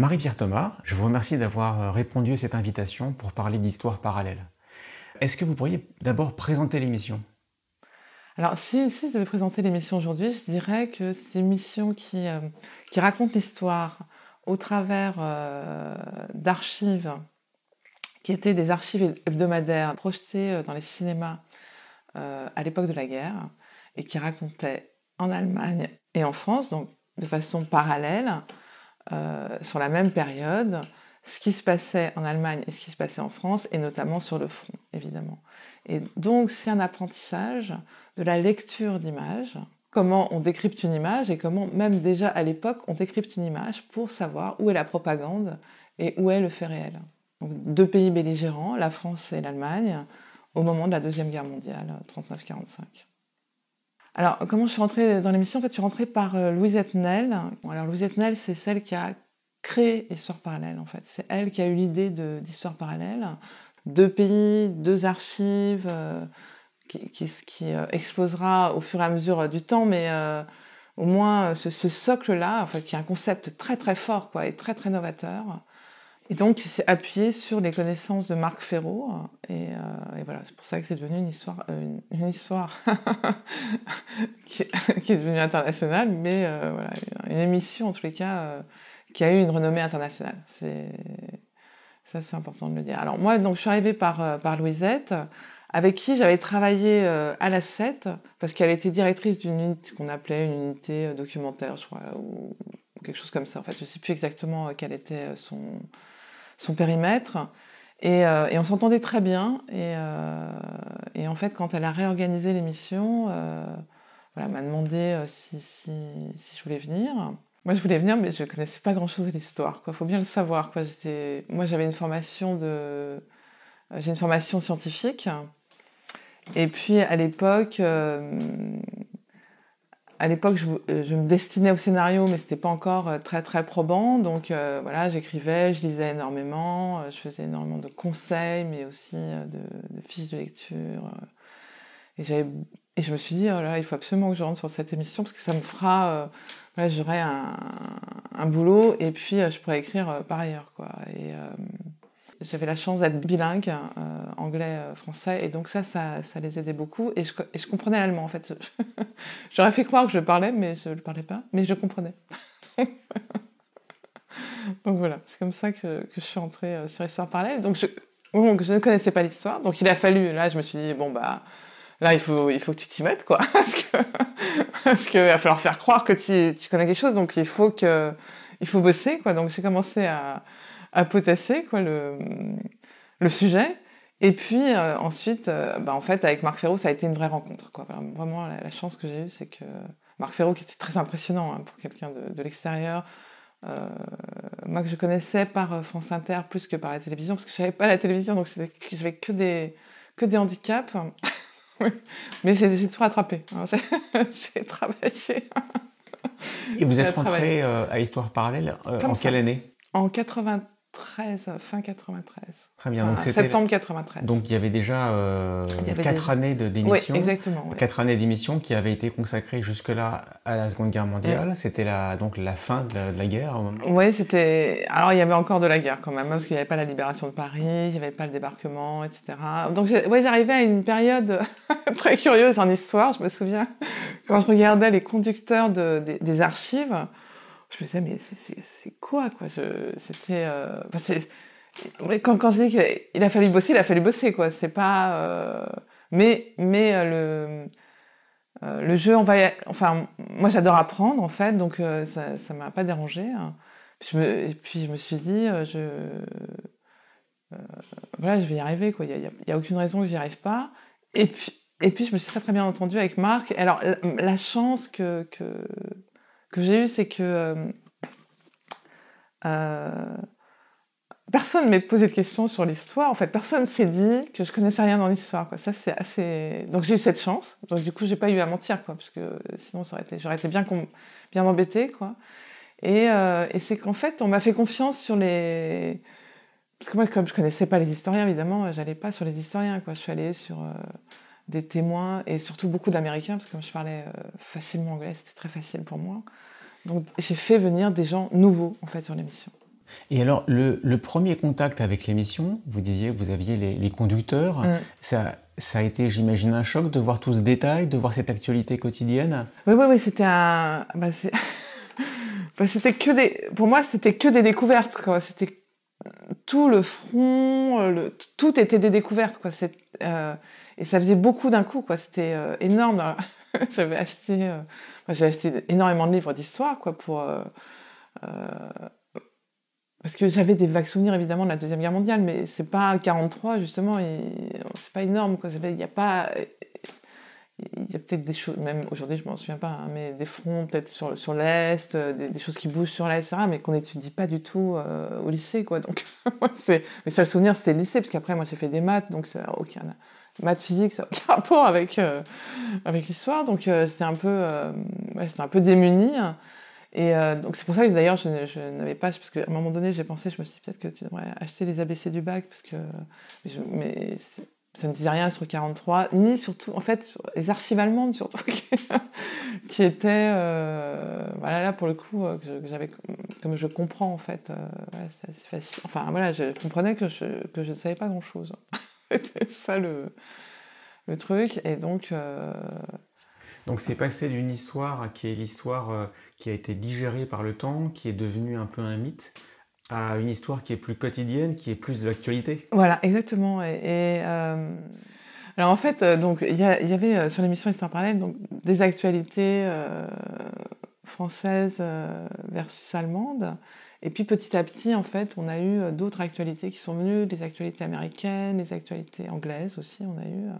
Marie-Pierre Thomas, je vous remercie d'avoir euh, répondu à cette invitation pour parler d'histoire parallèle. Est-ce que vous pourriez d'abord présenter l'émission? Alors, si, je devais présenter l'émission aujourd'hui, je dirais que c'est une émission qui, euh, qui raconte l'histoire au travers euh, d'archives qui étaient des archives hebdomadaires projetées dans les cinémas à l'époque de la guerre et qui racontaient en Allemagne et en France, donc de façon parallèle, sur la même période ce qui se passait en Allemagne et ce qui se passait en France, et notamment sur le front, évidemment. Et donc, c'est un apprentissage de la lecture d'images, comment on décrypte une image et comment, même déjà à l'époque, on décrypte une image pour savoir où est la propagande et où est le fait réel. Donc, deux pays belligérants, la France et l'Allemagne, au moment de la Deuxième Guerre mondiale, 39-45. Alors, comment je suis rentrée dans l'émission En je suis rentrée par euh, Louisette Nel. alors, Louisette Nel, c'est celle qui a créé Histoire Parallèle, en fait. C'est elle qui a eu l'idée d'Histoire Parallèle. Deux pays, deux archives, euh, qui, euh, explosera au fur et à mesure du temps, mais au moins ce, socle-là, qui est un concept très très fort quoi, et très très novateur, et donc, il s'est appuyé sur les connaissances de Marc Ferraud. Et, euh, voilà, c'est pour ça que c'est devenu une histoire, euh, une, histoire qui, est devenue internationale, mais euh, voilà, une émission en tous les cas qui a eu une renommée internationale. C'est, ça, c'est important de le dire. Alors, moi, donc, je suis arrivée par, par Louisette, avec qui j'avais travaillé à la 7, parce qu'elle était directrice d'une unité qu'on appelait une unité documentaire, je crois, ou quelque chose comme ça. En fait, je ne sais plus exactement quel était son son périmètre. Euh, et, on s'entendait très bien. Euh, et, en fait, quand elle a réorganisé l'émission, euh, voilà, m'a demandé si, je voulais venir. Moi, je voulais venir, mais je connaissais pas grand-chose de l'histoire. Il faut bien le savoir. Quoi. Moi, j'avais une formation de... J'ai une formation scientifique. Et puis, à l'époque, à l'époque, euh, je, me destinais au scénario, mais c'était pas encore euh, très très probant. Donc euh, voilà, j'écrivais, je lisais énormément, je faisais énormément de conseils, mais aussi de, fiches de lecture. Et, et je me suis dit, oh là, il faut absolument que je rentre sur cette émission parce que ça me fera, voilà, j'aurai un, boulot et puis je pourrais écrire par ailleurs, quoi. Et, j'avais la chance d'être bilingue, euh, anglais-français, euh, et donc ça, ça, ça, les aidait beaucoup. Et je, je comprenais l'allemand, en fait. J'aurais fait croire que je parlais, mais je ne le parlais pas, mais je comprenais. donc voilà, c'est comme ça que, que, je suis entrée euh, sur Histoire parallèle. Donc je, donc je ne connaissais pas l'histoire, donc il a fallu, là je me suis dit, bon bah, là il faut, il faut que tu t'y mettes, quoi. parce qu'il va falloir faire croire que tu, tu, connais quelque chose, donc il faut, que, il faut bosser, quoi. Donc j'ai commencé à à potasser quoi, le, le sujet. Et puis euh, ensuite, euh, bah, en fait, avec Marc Ferraud, ça a été une vraie rencontre. Quoi. Vraiment, la, chance que j'ai eue, c'est que Marc Ferraud, qui était très impressionnant hein, pour quelqu'un de, de l'extérieur, euh, moi que je connaissais par France Inter plus que par la télévision, parce que je n'avais pas la télévision, donc j'avais que des, que des handicaps. Mais j'ai tout rattrapé. Hein. J'ai travaillé. Et vous êtes rentré à Histoire Parallèle en quelle année? En 80 fin 93. Très bien. donc septembre 93. Donc il y avait déjà euh, quatre années d'émission. Oui, exactement. Quatre années d'émission qui avaient été consacrées jusque-là à la Seconde Guerre mondiale. C'était la, donc la fin de la, guerre au moment. Oui, c'était. Alors il y avait encore de la guerre quand même, hein, parce qu'il n'y avait pas la libération de Paris, il n'y avait pas le débarquement, etc. Donc ouais, j'arrivais à une période très curieuse en histoire. Je me souviens quand je regardais les conducteurs de, des archives je me disais, mais c'est quoi, quoi C'était. Euh, quand, quand je dis qu'il a, fallu bosser, il a fallu bosser, quoi. C'est pas. Euh, mais mais euh, le, le jeu, on va. Enfin, moi, j'adore apprendre, en fait, donc ça ne m'a pas dérangé. Hein. Me, et puis, je me suis dit, je. voilà, je vais y arriver, quoi. Il n'y a, a, aucune raison que j'y arrive pas. Et puis, et puis, je me suis très, très bien entendue avec Marc. Alors, la, chance que que j'ai eu, c'est que euh, euh, personne ne m'ait posé de questions sur l'histoire. En fait, personne s'est dit que je connaissais rien dans l'histoire. Ça, c'est assez. Donc j'ai eu cette chance. Donc du coup, j'ai pas eu à mentir, quoi, parce que sinon, j'aurais été bien, bien embêtée, quoi. Et, euh, et c'est qu'en fait, on m'a fait confiance sur les. Parce que moi, comme je connaissais pas les historiens, évidemment, j'allais pas sur les historiens, quoi. Je suis allée sur des témoins et surtout beaucoup d'Américains, parce que comme je parlais euh, facilement anglais, c'était très facile pour moi. Donc j'ai fait venir des gens nouveaux en fait sur l'émission. Et alors, le, premier contact avec l'émission, vous disiez que vous aviez les, conducteurs, mm. ça, ça a été, j'imagine, un choc de voir tout ce détail, de voir cette actualité quotidienne? Oui, oui, oui, c'était un... Bah, bah, c'était que des... Pour moi, c'était que des découvertes, quoi. C'était tout le front, le... tout était des découvertes, quoi. Euh... Et ça faisait beaucoup d'un coup, quoi. C'était euh, énorme. J'avais acheté... Euh, j'ai acheté énormément de livres d'histoire, quoi, pour euh, parce que j'avais des vagues souvenirs évidemment de la Deuxième Guerre mondiale, mais c'est pas 43 justement, c'est pas énorme. Il n'y a pas. Il y a peut-être des choses, même aujourd'hui je m'en souviens pas, hein, mais des fronts peut-être sur, sur l'Est, des, choses qui bougent sur l'Est, mais qu'on n'étudie pas du tout au lycée. Quoi. Donc, mes seuls souvenirs c'était le lycée, parce qu'après moi j'ai fait des maths, donc aucun. Maths physique, ça n'a aucun rapport avec, euh, avec l'histoire, donc c'est un, peu, ouais, un peu démuni. Et euh, donc c'est pour ça que d'ailleurs je, n'avais pas, parce qu'à un moment donné j'ai pensé, je me suis dit peut-être que tu devrais acheter les ABC du bac, parce que mais ça ne disait rien sur 43, ni surtout, en fait, les archives allemandes surtout, qui, étaient, euh, voilà, là pour le coup, euh, que j'avais, comme je comprends en fait, c'est facile. Enfin voilà, je comprenais que je ne savais pas grand-chose. C'était ça le, le truc, et donc donc c'est passé d'une histoire qui est l'histoire euh, qui a été digérée par le temps, qui est devenue un peu un mythe, à une histoire qui est plus quotidienne, qui est plus de l'actualité. Voilà, exactement. Et, euh, alors en fait, euh, donc il y, avait sur l'émission Histoire parallèle donc des actualités françaises versus allemandes. Et puis petit à petit, en fait, on a eu d'autres actualités qui sont venues, les actualités américaines, les actualités anglaises aussi, on a eu.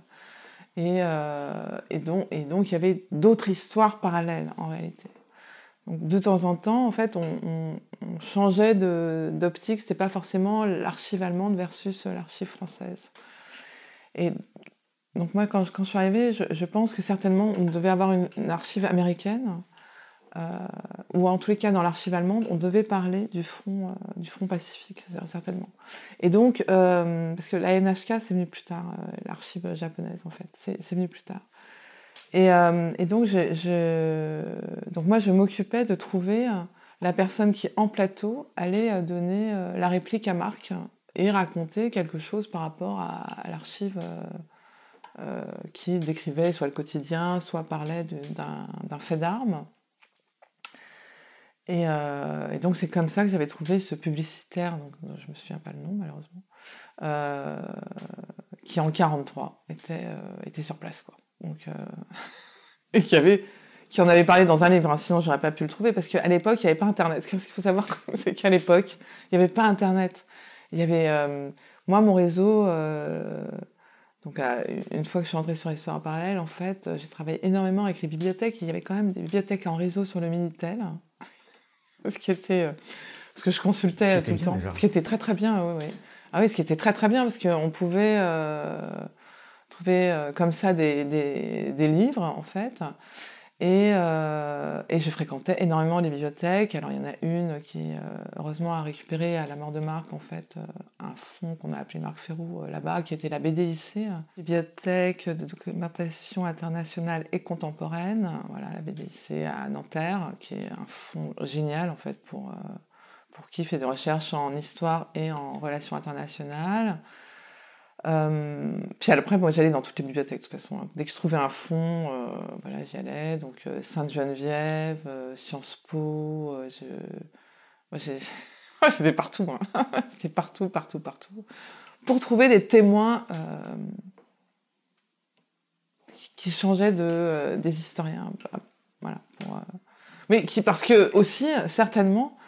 Euh, et, donc, et donc, il y avait d'autres histoires parallèles en réalité. Donc, de temps en temps, en fait, on, changeait d'optique. C'était pas forcément l'archive allemande versus l'archive française. Et donc moi, quand je, suis arrivée, je, pense que certainement on devait avoir une archive américaine euh, ou en tous les cas dans l'archive allemande, on devait parler du front, euh, du front pacifique, certainement. Et donc, euh, parce que la NHK, c'est venu plus tard, l'archive japonaise, en fait, c'est venu plus tard. Et, donc, je, donc, moi, je m'occupais de trouver la personne qui, en plateau, allait donner la réplique à Marc et raconter quelque chose par rapport à l'archive qui décrivait soit le quotidien, soit parlait d'un fait d'armes. Euh, et, donc c'est comme ça que j'avais trouvé ce publicitaire, donc, je me souviens pas le nom malheureusement, euh, qui en 43 était, euh, était sur place quoi. Donc et qui avait qui en avait parlé dans un livre, hein, sinon j'aurais pas pu le trouver parce qu'à l'époque il n'y avait pas internet. Ce qu'il faut savoir c'est qu'à l'époque il n'y avait pas internet. Il y avait moi mon réseau. donc, une fois que je suis rentrée sur Histoire parallèle, en fait, j'ai travaillé énormément avec les bibliothèques. Il y avait quand même des bibliothèques en réseau sur le Minitel ce qui était euh, ce que je consultais tout le temps. Ce qui était très très bien, oui, oui. Ah oui, ce qui était très très bien parce qu'on pouvait euh, trouver euh, comme ça des, des, des, livres en fait. Et, et, je fréquentais énormément les bibliothèques. Alors il y en a une qui heureusement a récupéré à la mort de Marc en fait un fonds qu'on a appelé Marc Ferrou là-bas, qui était la BDIC, Bibliothèque de documentation internationale et contemporaine. Voilà la BDIC à Nanterre, qui est un fonds génial en fait pour pour qui fait des recherches en histoire et en relations internationales. Euh, puis après, moi j'allais dans toutes les bibliothèques de toute façon. Hein. Dès que je trouvais un fond, euh, voilà, j'y allais. Donc euh, Sainte-Geneviève, Sciences Po, je... moi j'étais partout. Hein. j'étais partout, partout, partout. Pour trouver des témoins qui changeaient de, des historiens. Voilà. mais qui, parce que aussi, certainement,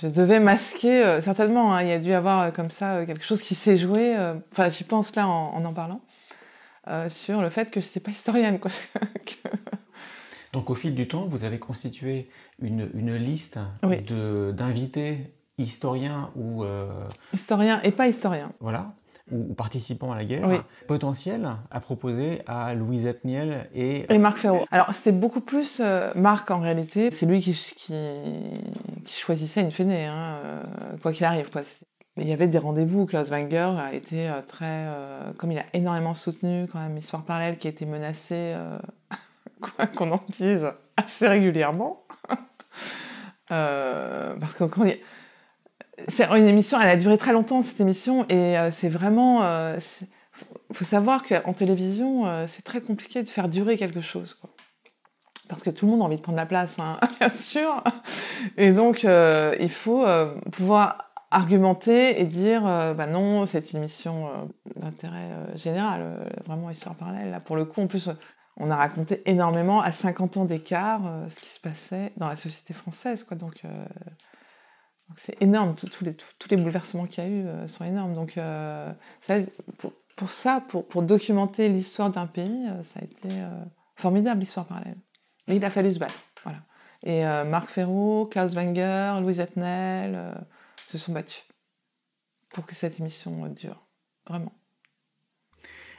je devais masquer, euh, certainement, hein, il y a dû y avoir euh, comme ça quelque chose qui s'est joué, enfin j'y pense là en en, parlant, sur le fait que je n'étais pas historienne. Quoi. Donc au fil du temps, vous avez constitué une, une liste d'invités historiens ou... Historiens et pas historiens. Voilà ou, participants à la guerre potentiels à proposer à Louisette Niel et... Et Marc Ferraud. Alors c'était beaucoup plus euh, Marc en réalité. C'est lui qui, qui, choisissait une fenêtre, hein, euh, quoi qu'il arrive. Quoi. Il y avait des rendez-vous. Klaus Wenger a été euh, très... comme il a énormément soutenu quand même Histoire parallèle qui a été menacée, quoi qu'on en dise, assez régulièrement. parce que quand c'est une émission, elle a duré très longtemps cette émission et c'est vraiment. Il faut savoir qu'en télévision, c'est très compliqué de faire durer quelque chose. Quoi parce que tout le monde a envie de prendre la place, hein, bien sûr. Et donc, euh, il faut euh, pouvoir argumenter et dire, euh, bah non, c'est une mission d'intérêt général, vraiment histoire parallèle. Là, pour le coup, en plus, on a raconté énormément, à 50 ans d'écart, ce qui se passait dans la société française. Quoi. Donc, c'est énorme, tous les, bouleversements qu'il y a eu sont énormes. Donc, ça, pour, ça, pour, documenter l'histoire d'un pays, ça a été formidable, l'histoire parallèle. Mais il a fallu se battre. Voilà. Et euh, Marc Ferraud, Klaus Wenger, Louise Etnel euh, se sont battus pour que cette émission euh, dure. Vraiment.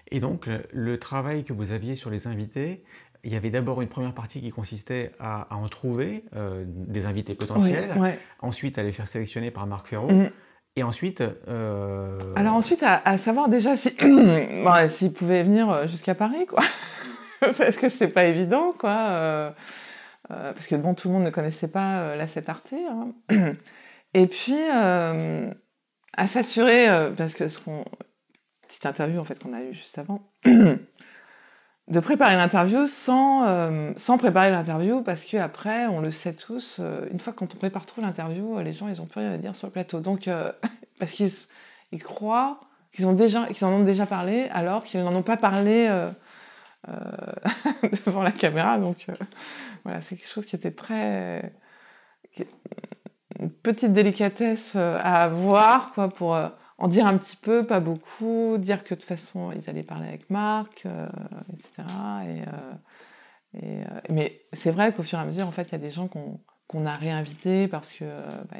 Et donc, le travail que vous aviez sur les invités, il y avait d'abord une première partie qui consistait à, en trouver des invités potentiels, ensuite à les faire sélectionner par Marc Ferraud, mm. et ensuite... Alors ensuite, à, savoir déjà s'ils si, pouvaient venir jusqu'à Paris, quoi. parce que c'est pas évident, quoi. Euh, euh, parce que bon, tout le monde ne connaissait pas euh, la 7 Arte. Hein. Et puis, à s'assurer, parce que ce qu'on. Petite interview en fait qu'on a eu juste avant, de préparer l'interview sans, sans préparer l'interview, parce qu'après, on le sait tous, une fois quand on prépare trop l'interview, les gens, ils n'ont plus rien à dire sur le plateau. Donc, parce qu'ils ils croient qu'ils ont en ont déjà parlé, alors qu'ils n'en ont pas parlé euh, devant la caméra. Donc euh, voilà, c'est quelque chose qui était très. Une petite délicatesse euh, à avoir, quoi, pour en dire un petit peu, pas beaucoup, dire que de toute façon ils allaient parler avec Marc, etc. Et, mais c'est vrai qu'au fur et à mesure, en fait, il y a des gens qu'on a réinvités parce que bah,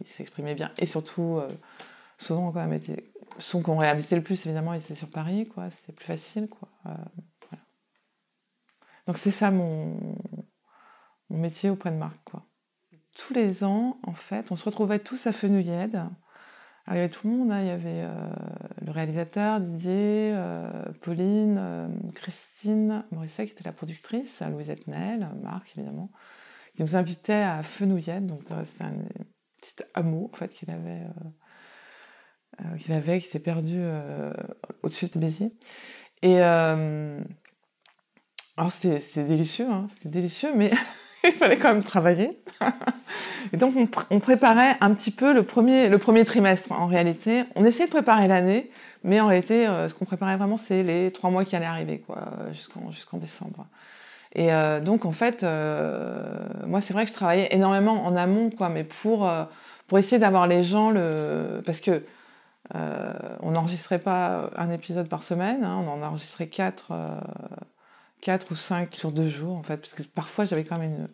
ils s'exprimaient bien. Et surtout, souvent, quand même, ceux qu'on réinvité le plus, évidemment, ils étaient sur Paris, quoi. C'était plus facile. Donc c'est ça mon, métier auprès de Marc. Tous les ans, en fait, on se retrouvait tous à Fenouillède. Il y avait tout le monde, hein. il y avait euh, le réalisateur Didier, euh, Pauline, euh, Christine Morisset qui était la productrice, Louise Etnel, Marc évidemment, qui nous invitait à Fenouillède, donc c'est un petit hameau en fait qu'il avait, qu'il avait, qui s'est perdu au-dessus de Béziers. Et alors c'était délicieux, hein, c'était délicieux, mais il fallait quand même travailler. et donc on, préparait un petit peu le premier, le premier trimestre en réalité. On essayait de préparer l'année, mais en réalité euh, ce qu'on préparait vraiment c'est les trois mois qui allaient arriver, quoi, jusqu'en jusqu'en décembre. Et euh, donc en fait, euh, moi c'est vrai que je travaillais énormément en amont, quoi, mais pour, pour essayer d'avoir les gens, le... parce que on n'enregistrait pas un épisode par semaine, hein, on en enregistrait quatre 4 ou 5 sur deux jours, en fait, parce que parfois j'avais quand même une,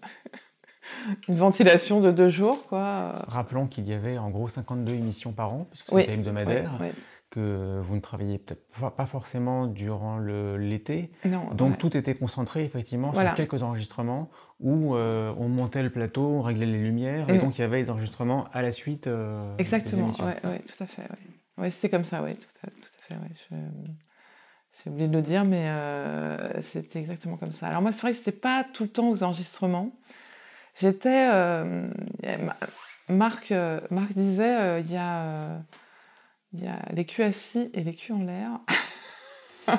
une ventilation de deux jours. Quoi. Rappelons qu'il y avait en gros 52 émissions par an, puisque c'était hebdomadaire. que vous ne travailliez peut-être pas forcément durant l'été. Donc tout était concentré effectivement sur quelques enregistrements où euh, on montait le plateau, on réglait les lumières, et mm. donc il y avait des enregistrements à la suite. Euh, Exactement, oui, tout à fait. Ouais. c'était comme ça, oui, tout à, tout à fait. Je... J'ai oublié de le dire, mais euh, c'était exactement comme ça. Alors moi, c'est vrai que c'était pas tout le temps aux enregistrements. J'étais... Euh, Marc, euh, Marc disait, il y, a, y a les culs assis et les culs en l'air.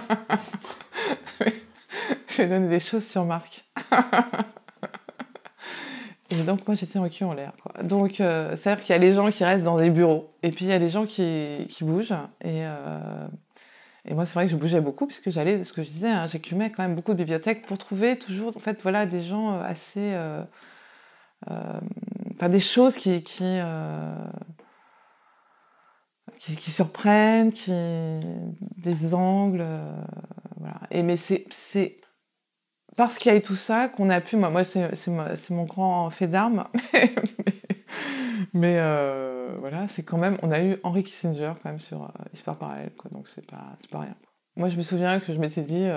Je vais donner des choses sur Marc. Et donc moi j'étais en cul en l'air. Donc c'est-à-dire qu'il y a les gens qui restent dans des bureaux et puis il y a les gens qui, qui bougent. Et, et moi, c'est vrai que je bougeais beaucoup, puisque j'allais, ce que je disais, hein, j'écumais quand même beaucoup de bibliothèques pour trouver toujours, en fait, voilà, des gens euh, assez. Euh, euh, enfin, des choses qui. qui qui, surprennent, qui, des angles, voilà. Et mais c'est parce qu'il y a eu tout ça qu'on a pu, moi, moi c'est mon grand fait d'armes, mais, euh, voilà, c'est quand même, on a eu Henry Kissinger quand même sur euh, Histoire parallèle, quoi, donc c'est pas, pas rien. Moi, je me souviens que je m'étais dit,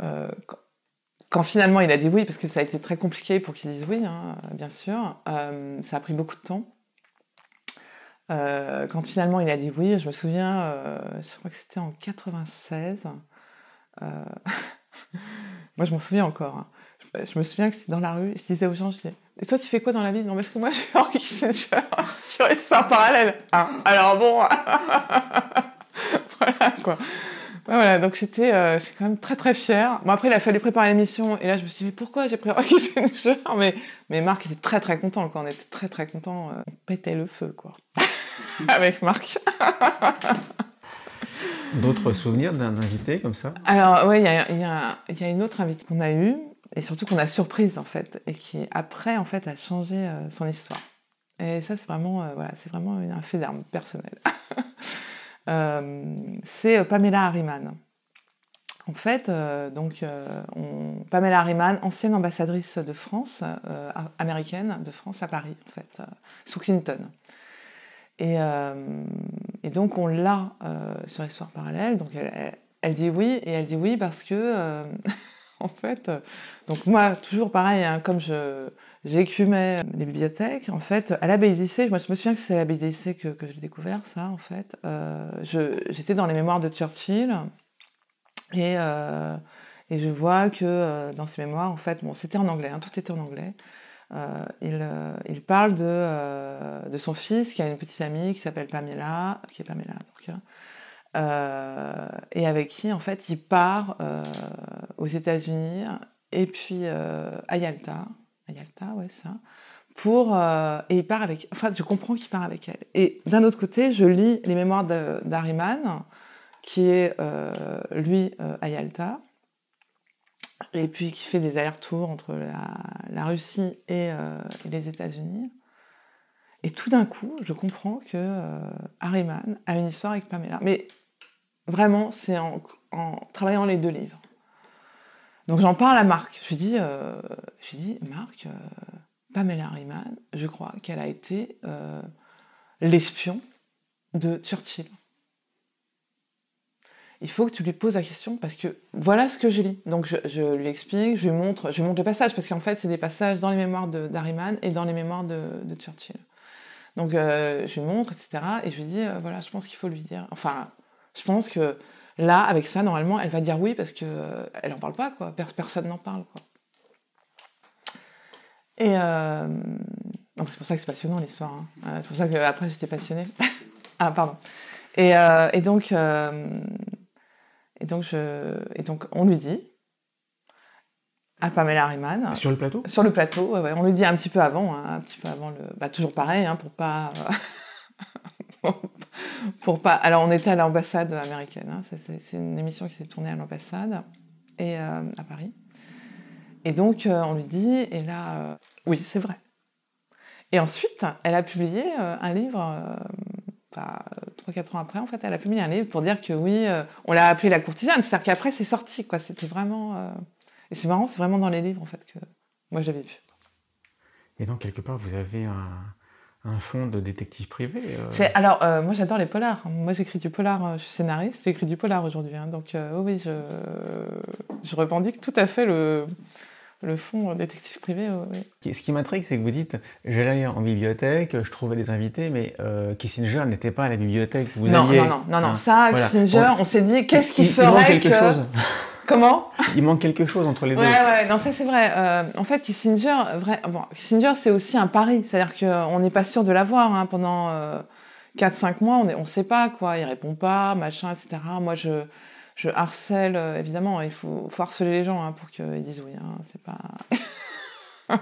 euh, quand, finalement il a dit oui, parce que ça a été très compliqué pour qu'il dise oui, hein, bien sûr, ça a pris beaucoup de temps. quand finalement il a dit oui, je me souviens, je crois que c'était en 96. Moi, je m'en souviens encore. Hein. Je, me souviens que c'était dans la rue, je disais aux gens, je disais, Et toi, tu fais quoi dans la vie? Non, parce que moi, je suis Kissinger sur Histoire parallèle. Hein? Alors bon, voilà quoi. Voilà, donc j'étais euh, quand même très très fière. Bon, après, il a fallu préparer l'émission, et là, je me suis dit, mais pourquoi j'ai pris Rocky Kissinger mais, mais Marc était très très content, quand on était très très content. Euh, on pétait le feu, quoi. Avec Marc. D'autres souvenirs d'un invité comme ça? Alors, oui, il y y a, une autre invitée qu'on a eue, et surtout qu'on a surprise, en fait, et qui, après, en fait, a changé euh, son histoire. Et ça, c'est vraiment, voilà, c'est vraiment un fait d'armes personnel. Euh, c'est Pamela Harriman. En fait, euh, donc, euh, Pamela Harriman, ancienne ambassadrice de France, américaine de France à Paris, en fait, sous Clinton. Et, donc, on l'a sur Histoire parallèle. Donc, elle, dit oui, et elle dit oui parce que, en fait, donc moi, toujours pareil, hein, comme je, j'écumais les bibliothèques. En fait, à la je me souviens que c'est à la que, que j'ai découvert ça, en fait. Euh, j'étais dans les mémoires de Churchill et, euh, je vois que euh, dans ces mémoires, en fait, bon, c'était en anglais, hein, tout était en anglais. il, parle de, de, son fils qui a une petite amie qui s'appelle Pamela, qui est Pamela, donc, et avec qui, en fait, il part aux États-Unis et puis à Yalta Yalta, ouais, ça. Pour, euh, et il part avec. Enfin, je comprends qu'il part avec elle. Et d'un autre côté, je lis les mémoires d'Ariman, qui est, euh, lui, euh, à Yalta, et puis qui fait des allers-retours entre la, Russie et, les États-Unis. Et tout d'un coup, je comprends que Harriman a une histoire avec Pamela. Mais vraiment, c'est en, travaillant les deux livres. Donc j'en parle à Marc. Je lui dis, euh, je dis Marc, euh, Pamela Harriman, je crois qu'elle a été euh, l'espion de Churchill. Il faut que tu lui poses la question parce que voilà ce que je lis. Donc je, lui explique, je lui montre, je montre le passage parce qu'en fait c'est des passages dans les mémoires d'Harriman et dans les mémoires de, de Churchill. Donc je lui montre, etc. Et je lui dis, voilà, je pense qu'il faut lui dire. Enfin, je pense que Là, avec ça, normalement, elle va dire oui parce que euh, elle en parle pas, quoi. Personne n'en parle, quoi. Et euh, donc c'est pour ça que c'est passionnant l'histoire. Hein. Euh, c'est pour ça qu'après j'étais passionnée. ah pardon. Et, donc et donc je et donc on lui dit à Pamela Harriman. Sur le plateau? Sur le plateau, ouais, on lui dit un petit peu avant, hein, un petit peu avant le. Bah, toujours pareil, hein, pour pas. Pour pas. Alors, on était à l'ambassade américaine. Hein. C'est une émission qui s'est tournée à l'ambassade et euh, à Paris. Et donc, euh, on lui dit, et là, euh, oui, c'est vrai. Et ensuite, elle a publié un livre. Bah, 3-4 ans après, en fait, elle a publié un livre pour dire que oui, on l'a appelé la courtisane. C'est-à-dire qu'après, c'est sorti, quoi. C'était vraiment. Et c'est marrant, c'est vraiment dans les livres, en fait, que moi j'avais vu. Et donc, quelque part, vous avez un, un fond de détective privé euh. Alors, euh, moi j'adore les polars. Moi j'écris du polar, euh, je suis scénariste, j'écris du polar aujourd'hui. Hein. donc oui, je, je revendique tout à fait le, le fond détective privé. Ce qui m'intrigue, c'est que vous dites, j'allais en bibliothèque, je trouvais des invités, mais Kissinger n'était pas à la bibliothèque. Vous non, non, non, non, non, ça, Kissinger, on, s'est dit, qu'est-ce qui ferait quelque que... chose Comment Il manque quelque chose entre les deux. Ouais, ouais, non, ça c'est vrai. Euh, en fait, Kissinger, vrai, bon, Kissinger c'est aussi un pari. C'est-à-dire qu'on n'est pas sûr de l'avoir hein, pendant 4-5 euh, mois, on ne on sait pas, quoi. Il répond pas, machin, etc. Moi, je, je harcèle, euh, évidemment, il faut, faut, harceler les gens hein, pour qu'ils disent oui. Hein, c'est pas.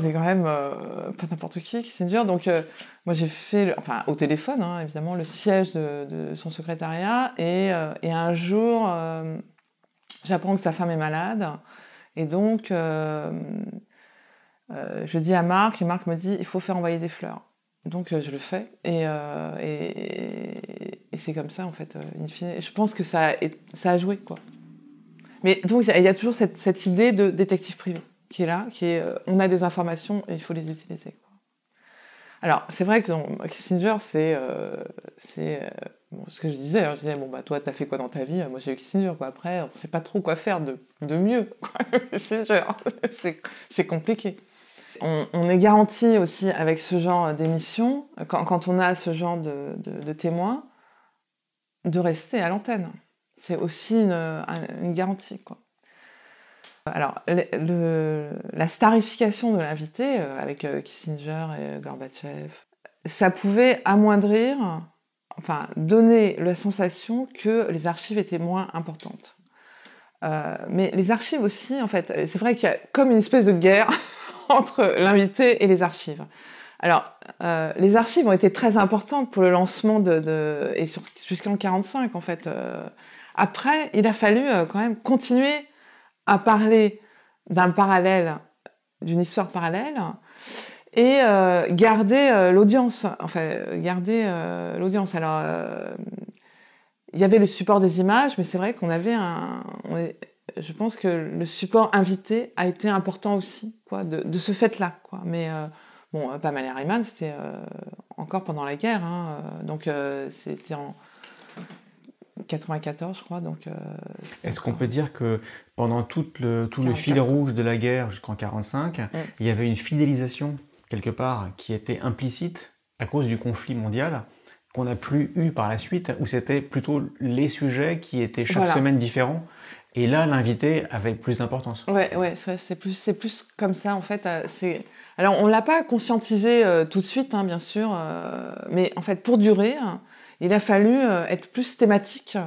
c'est quand même euh, pas n'importe qui, Kissinger. Donc, euh, moi, j'ai fait, enfin, au téléphone, hein, évidemment, le siège de, son secrétariat. Et, euh, et un jour, j'apprends que sa femme est malade. Et donc, je dis à Marc, et Marc me dit il faut faire envoyer des fleurs. Donc, je le fais. Et, et, c'est comme ça, en fait, je pense que ça, ça a joué, quoi. Mais donc, il y, a toujours cette idée de détective privé qui est là, qui est euh, on a des informations et il faut les utiliser. Alors, c'est vrai que Kissinger, c'est euh, euh, ce que je disais. Hein, je disais, bon, bah, toi, t'as fait quoi dans ta vie? Moi, j'ai eu Kissinger. Quoi. Après, on sait pas trop quoi faire de, de mieux. Kissinger, c'est compliqué. On, est garanti aussi avec ce genre d'émission, quand, quand, on a ce genre de, de, de témoins, de rester à l'antenne. C'est aussi une, une garantie. Quoi. Alors, la starification de l'invité, avec Kissinger et Gorbatchev, ça pouvait amoindrir, enfin, donner la sensation que les archives étaient moins importantes. mais les archives aussi, en fait, c'est vrai qu'il y a comme une espèce de guerre entre l'invité et les archives. Alors, euh, les archives ont été très importantes pour le lancement de, et jusqu'en 45 en fait. Euh. après, il a fallu euh, quand même continuer à parler d'un parallèle, d'une histoire parallèle, et garder l'audience. Enfin, garder l'audience. Alors, il y avait le support des images, mais c'est vrai qu'on avait un. je pense que le support invité a été important aussi, quoi, de, ce fait-là, quoi. Mais Bon, euh, Pamela Rayman, c'était euh, encore pendant la guerre, hein, euh, donc c'était en 94, je crois. Donc, Est-ce qu'on peut dire que pendant tout le, tout le fil rouge de la guerre jusqu'en 45, mm. il y avait une fidélisation quelque part qui était implicite à cause du conflit mondial qu'on n'a plus eu par la suite, où c'était plutôt les sujets qui étaient chaque semaine différents et là, l'invité avait plus d'importance. Ouais, ouais, c'est plus, c'est plus comme ça en fait. C'est alors, on ne l'a pas conscientisé euh, tout de suite, hein, bien sûr, euh, mais en fait, pour durer, il a fallu euh, être plus thématique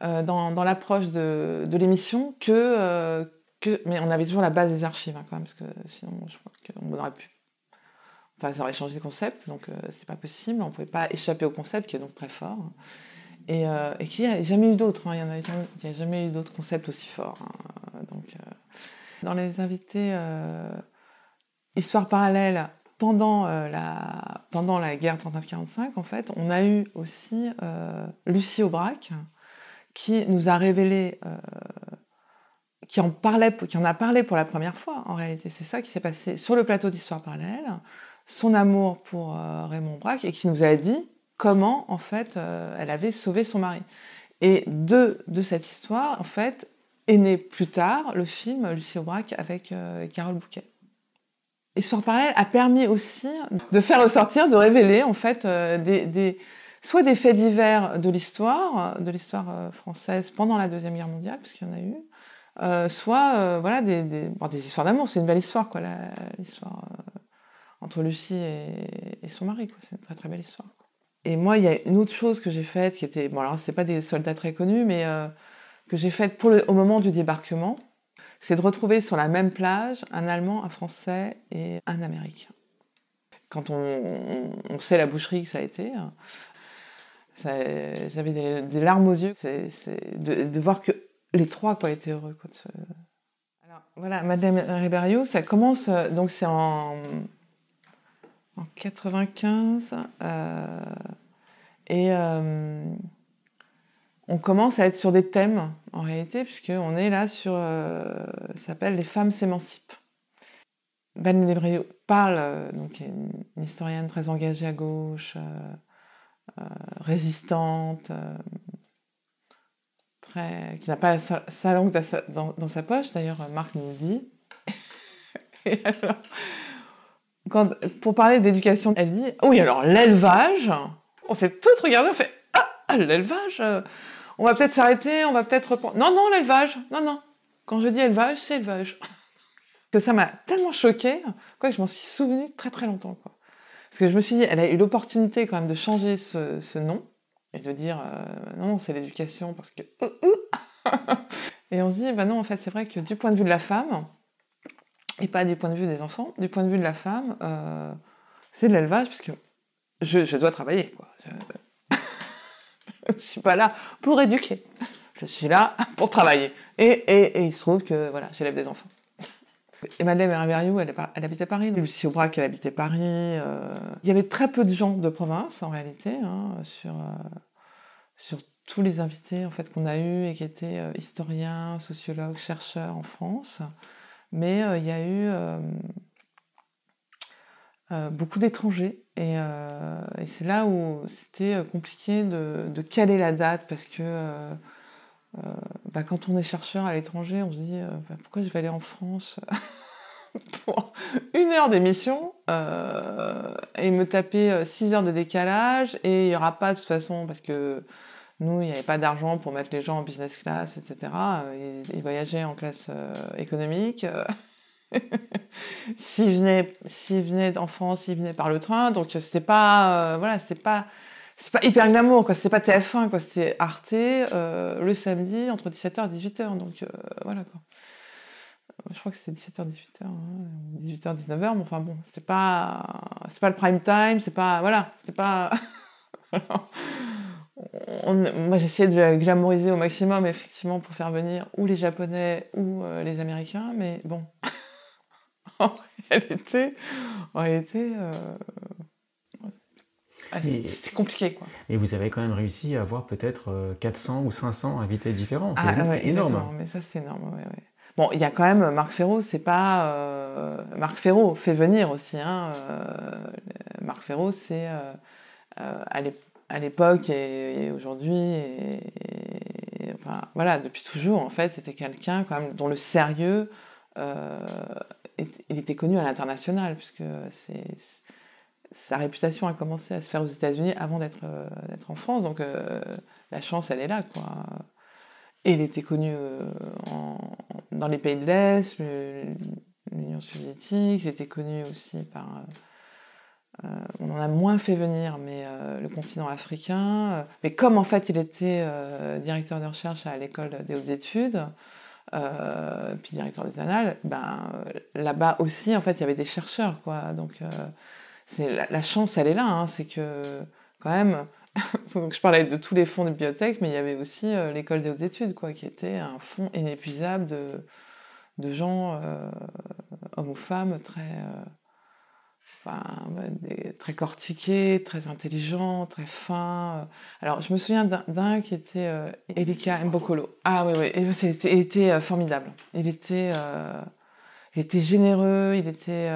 dans, l'approche de, l'émission que, que. Mais on avait toujours la base des archives, hein, quand même, parce que sinon, je crois qu'on aurait pu. Enfin, ça aurait changé de concept, donc c'est pas possible. On pouvait pas échapper au concept, qui est donc très fort. Et, et qu'il n'y a jamais eu d'autres. Hein, il n'y a, jamais eu d'autres concepts aussi forts. donc, dans les invités histoire parallèle, pendant, euh, la, pendant la guerre 39-45, en fait, on a eu aussi euh, Lucie Aubrac, qui nous a révélé, euh, qui, en parlait, qui en a parlé pour la première fois, en réalité. C'est ça qui s'est passé sur le plateau d'Histoire parallèle, son amour pour Raymond Aubrac, et qui nous a dit comment, en fait, elle avait sauvé son mari. Et de, de cette histoire, en fait, est né plus tard le film Lucie Aubrac avec Carole Bouquet. Histoire parallèle a permis aussi de faire ressortir, de révéler en fait euh, soit des faits divers de l'histoire, de l'histoire euh, française pendant la Deuxième Guerre mondiale, puisqu'il y en a eu, euh, soit voilà, des, histoires d'amour. C'est une belle histoire, quoi, l'histoire entre Lucie et, son mari. C'est une très très belle histoire. Et moi, il y a une autre chose que j'ai faite qui était, bon alors c'est pas des soldats très connus, mais que j'ai faite au moment du débarquement c'est de retrouver sur la même plage un Allemand, un Français et un Américain. Quand on, sait la boucherie que ça a été, j'avais des, larmes aux yeux c'est, de, voir que les trois quoi, étaient heureux. Alors voilà, Madame Riberio, ça commence, donc c'est en, en 95. Euh, et. Euh, on commence à être sur des thèmes, en réalité, puisqu'on est là sur. Euh, ça s'appelle Les femmes s'émancipent. Van Lebrio parle, euh, donc une, historienne très engagée à gauche, euh, résistante, très, qui n'a pas sa, langue dans, sa poche, d'ailleurs, Marc nous le dit. Et alors, pour parler d'éducation, elle dit Oui, alors l'élevage, on s'est tous regardés, on fait Ah, l'élevage on va peut-être s'arrêter, on va peut-être reprendre. Non, non, l'élevage. Non, non. Quand je dis élevage, c'est élevage. que ça m'a tellement choquée, quoi, que je m'en suis souvenue très très longtemps. Quoi. Parce que je me suis dit, elle a eu l'opportunité quand même de changer ce, nom et de dire, euh, non, c'est l'éducation parce que... Euh, euh. et on se dit, bah non, en fait, c'est vrai que du point de vue de la femme, et pas du point de vue des enfants, du point de vue de la femme, c'est de l'élevage parce que je, je, dois travailler. Quoi. je suis pas là pour éduquer. Je suis là pour travailler. Et, il se trouve que voilà, j'élève des enfants. Et Madeleine elle, elle, habitait Paris. Lucie Aubrac, elle habitait Paris. Euh, il y avait très peu de gens de province, en réalité, hein, sur, euh, sur tous les invités en fait, qu'on a eus et qui étaient euh, historiens, sociologues, chercheurs en France. Mais il y a eu beaucoup d'étrangers euh, et, c'est là où c'était euh, compliqué de, caler la date parce que euh, bah, quand on est chercheur à l'étranger, on se dit bah, pourquoi je vais aller en France pour une heure d'émission et me taper six heures de décalage et il n'y aura pas de toute façon parce que Nous, il n'y avait pas d'argent pour mettre les gens en business class, etc. Ils, voyageaient en classe économique. s'ils venaient, venaient en France, ils venaient par le train. Donc, c'était pas, voilà, c'était pas, c'est pas hyper glamour, quoi. C'était pas TF1, quoi. C'était Arte le samedi entre 17h et 18h. Donc, voilà, quoi je crois que c'est 17h, 18h, 18h, 19h, mais enfin bon, c'était pas, c'est pas le prime time, c'est pas, voilà, c'était pas. moi j'essayais de glamouriser au maximum, effectivement, pour faire venir ou les Japonais ou euh, les Américains, mais bon, en réalité, en réalité, euh, c'est compliqué quoi. Et vous avez quand même réussi à avoir peut-être 400 euh, ou 500 invités différents, c'est ah, énorme. Mais ça c'est énorme, ouais, ouais. Bon, il y a quand même Marc Ferro, c'est pas. Euh, Marc Ferro fait venir aussi. Hein, euh, Marc Ferro, c'est euh, à l'époque et, aujourd'hui, et, enfin, voilà, depuis toujours, en fait, c'était quelqu'un quand même dont le sérieux, il était connu à l'international, puisque sa réputation a commencé à se faire aux États-Unis avant d'être en France, donc la chance, elle est là. Et il était connu euh, dans les pays de l'Est, l'Union soviétique, il était connu aussi par... Euh, euh, on en a moins fait venir, mais le continent africain. mais comme en fait il était directeur de recherche à l'école des hautes études, puis directeur des annales, ben, là-bas aussi en fait il y avait des chercheurs. Quoi. Donc c'est, la, chance elle est là, hein, c'est que quand même Donc je parlais de tous les fonds de bibliothèque, mais il y avait aussi euh, l'école des hautes études, quoi, qui était un fonds inépuisable de, de gens, euh, hommes ou femmes, très, euh, très cortiqués, très intelligents, très fins. Alors je me souviens d'un qui était Elika Mbokolo. Ah oui, oui, il était formidable. Il était, il était généreux, il était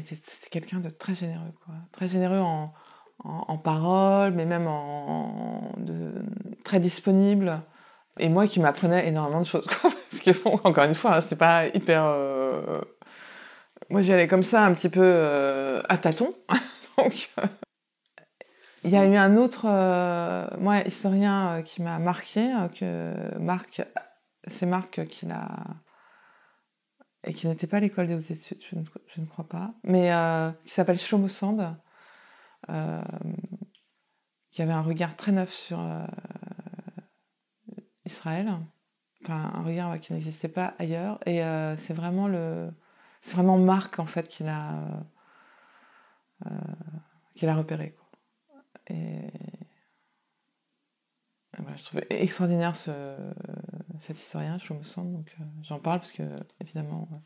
c'était quelqu'un de très généreux, quoi. Très généreux en, en, parole, mais même en, de, très disponible. Et moi qui m'apprenais énormément de choses, quoi. Parce que, encore une fois, hein, c'est pas hyper. Euh, moi, j'y allais comme ça, un petit peu euh, à tâtons. Donc. Euh, il y a eu un autre, moi, historien qui m'a marqué, que Marc, c'est Marc qui l'a et qui n'était pas à l'école des hautes études, je ne, crois pas, mais euh, qui s'appelle Shlomo Sand, euh, qui avait un regard très neuf sur euh, Israël, enfin un regard qui n'existait pas ailleurs, et c'est vraiment le, c'est vraiment Marc en fait qui l'a, qui l'a repéré. Quoi. Et je trouvais extraordinaire ce, cet historien, je me sens, donc euh, j'en parle parce que, évidemment, euh,